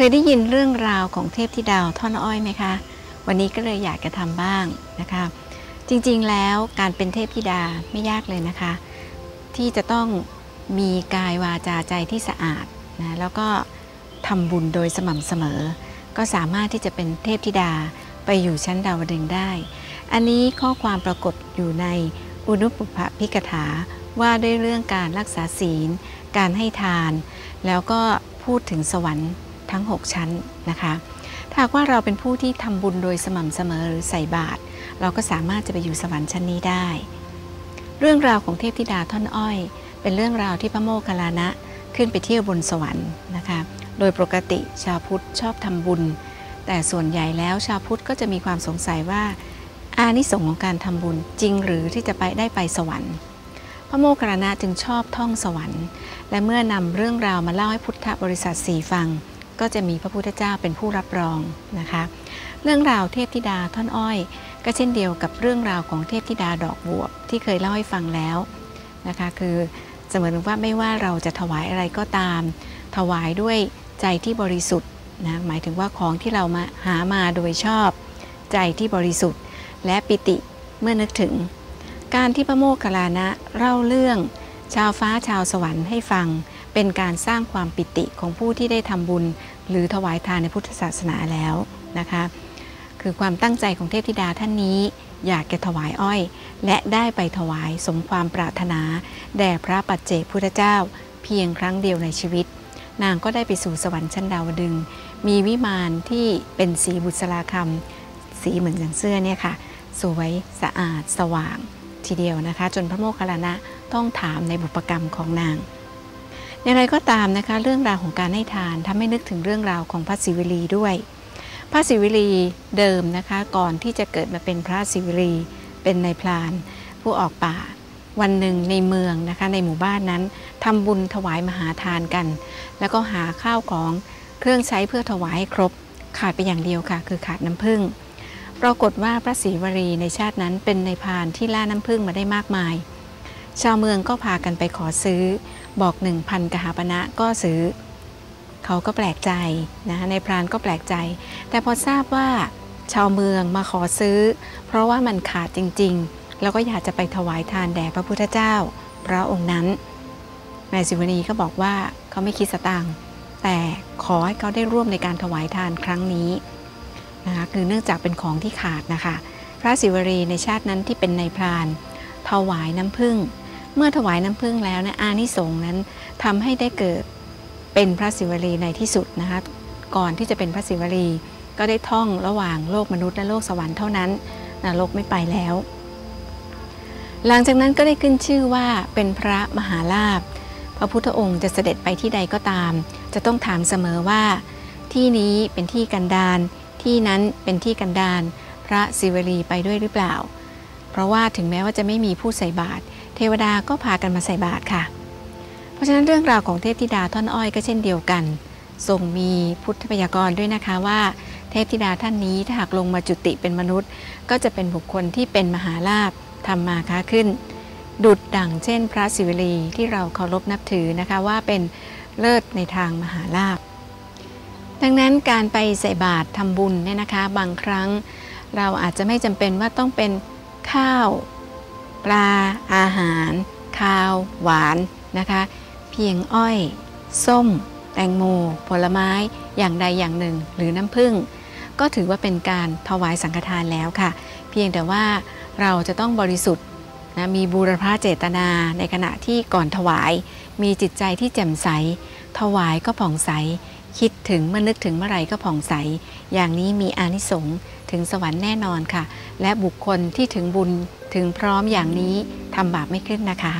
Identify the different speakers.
Speaker 1: คยได้ยินเรื่องราวของเทพธิดาวท่อนอ้อยไหมคะ วันนี้ก็เลยอยากจะทำบ้างนะคะ จริงๆแล้วการเป็นเทพธิดาไม่ยากเลยนะคะ ที่จะต้องมีกายวาจาใจที่สะอาดนะแล้วก็ทำบุญโดยสม่ำเสมอ ก็สามารถที่จะเป็นเทพธิดาไปอยู่ชั้นดาวดึงได้ อันนี้ข้อความปรากฏอยู่ในอุณุปปพิกถาว่าด้วยเรื่องการรักษาศีล การให้ทาน แล้วก็พูดถึงสวรรค์ ทั้ง 6 ชั้นนะคะถ้าหากว่าเราเป็นผู้ที่ทำบุญโดยสม่ำเสมอหรือใส่บาตรเราก็สามารถจะไปอยู่สวรรค์ชั้นนี้ได้ เรื่องราวของเทพธิดาท่อนอ้อย เป็นเรื่องราวที่พระโมคคัลลานะขึ้นไปเที่ยวบนสวรรค์นะคะโดยปกติชาวพุทธชอบทำบุญ แต่ส่วนใหญ่แล้วชาวพุทธก็จะมีความสงสัยว่าอานิสงส์ของการทำบุญจริงหรือที่จะไปได้ไปสวรรค์ พระโมคคัลลานะจึงชอบท่องสวรรค์ และเมื่อนำเรื่องราวมาเล่าให้พุทธบริษัทสี่ฟัง ก็จะมีพระพุทธเจ้าเป็นผู้รับรองนะคะ เรื่องราวเทพธิดาท่อนอ้อย ก็เช่นเดียวกับเรื่องราวของเทพธิดาดอกบวบที่เคยเล่าให้ฟังแล้วนะคะคือเสมือนว่าไม่ว่าเราจะถวายอะไรก็ตาม ถวายด้วยใจที่บริสุทธิ์นะหมายถึงว่าของที่เรามาหามาโดยชอบ ใจที่บริสุทธิ์ และปิติเมื่อนึกถึง การที่พระโมคคัลลานะเล่าเรื่อง ชาวฟ้าชาวสวรรค์ให้ฟัง เป็นการสร้างความปิติของผู้ที่ได้ทำบุญ หรือถวายทานในพุทธศาสนาแล้วนะคะ คือความตั้งใจของเทพธิดาท่านนี้ อยากจะถวายอ้อย และได้ไปถวายสมความปรารถนา แด่พระปัจเจกพุทธเจ้า เพียงครั้งเดียวในชีวิต นางก็ได้ไปสู่สวรรค์ชั้นดาวดึง มีวิมานที่เป็นสีบุษราคำสีเหมือนอย่างเสื้อเนี่ยค่ะ สวยสะอาดสว่าง ทีเดียวนะคะ จนพระโมคคัลลานะต้องถามในบุพกรรมของนางอย่างไรก็ตามนะคะเรื่องราวของการให้ทานทำให้นึกถึงเรื่องราวของพระศิวลีด้วย พระศิวลีเดิมนะคะก่อนที่จะเกิดมาเป็นพระศิวลีเป็นนายพราน ผู้ออกป่า วันหนึ่งในเมืองนะคะในหมู่บ้านนั้นทำบุญถวายมหาทานกัน แล้วก็หาข้าวของเครื่องใช้เพื่อถวายให้ครบ ขาดไปอย่างเดียวค่ะ คือขาดน้ำผึ้ง ปรากฏว่าพระศรีวรีในชาตินั้นเป็นในพานที่ล่าน้ำผึ้งมาได้มากมาย ชาวเมืองก็พากันไปขอซื้อ บอกหนึ่งพันกหาปณะก็ซื้อ เขาก็แปลกใจนะในพรานก็แปลกใจ แต่พอทราบว่าชาวเมืองมาขอซื้อ เพราะว่ามันขาดจริงๆ แล้วก็อยากจะไปถวายทานแด่พระพุทธเจ้า พระองค์นั้นนายศิวณีก็บอกว่าเขาไม่คิดสตางค์แต่ขอให้เขาได้ร่วมในการถวายทานครั้งนี้ นะคะคือเนื่องจากเป็นของที่ขาดนะคะ พระศิวรีในชาตินั้นที่เป็นในพรานถวายน้ำผึ้งเมื่อถวายน้ำผึ้งแล้วนะอานิสงส์นั้นทำให้ได้เกิดเป็นพระศิวลีในที่สุดนะคะก่อนที่จะเป็นพระศิวลีก็ได้ท่องระหว่างโลกมนุษย์และโลกสวรรค์เท่านั้นนรกไม่ไปแล้ว หลังจากนั้นก็ได้ขึ้นชื่อว่าเป็นพระมหาลาภพระพุทธองค์จะเสด็จไปที่ใดก็ตาม จะต้องถามเสมอว่า ที่นี้เป็นที่กันดาร ที่นั้นเป็นที่กันดารพระศิวลีไปด้วยหรือเปล่า เพราะว่าถึงแม้ว่าจะไม่มีผู้ใส่บาตรเทวดาก็พากันมาใส่บาตรค่ะ เพราะฉะนั้นเรื่องราวของเทพธิดาท่อนอ้อยก็เช่นเดียวกันทรงมีพุทธพยากรณ์ด้วยนะคะว่า เทพธิดาท่านนี้ถ้าหากลงมาจุติเป็นมนุษย์ ก็จะเป็นบุคคลที่เป็นมหาลาภทำมาค้าขึ้น ดุดดั่งเช่น พระศิวลีที่เราเคารพนับถือนะคะว่าเป็นเลิศในทางมหาลาภ ดังนั้นการไปใส่บาตรทำบุญเนี่ยนะคะ บางครั้งเราอาจจะไม่จำเป็นว่าต้องเป็นข้าวปลาอาหาร ข้าว หวานนะคะ เพียงอ้อย ส้ม แตงโม ผลไม้อย่างใดอย่างหนึ่ง หรือน้ำผึ้งก็ถือว่าเป็นการถวายสังฆทานแล้วค่ะ เพียงแต่ว่าเราจะต้องบริสุทธิ์นะมีบูรพาเจตนาในขณะที่ก่อนถวาย มีจิตใจที่แจ่มใส ถวายก็ผ่องใส คิดถึงเมื่อนึกถึงเมื่อไรก็ผ่องใส อย่างนี้มีอานิสงส์ถึงสวรรค์แน่นอนค่ะ และบุคคลที่ถึงบุญถึงพร้อมอย่างนี้ทำบาปไม่ขึ้นนะคะ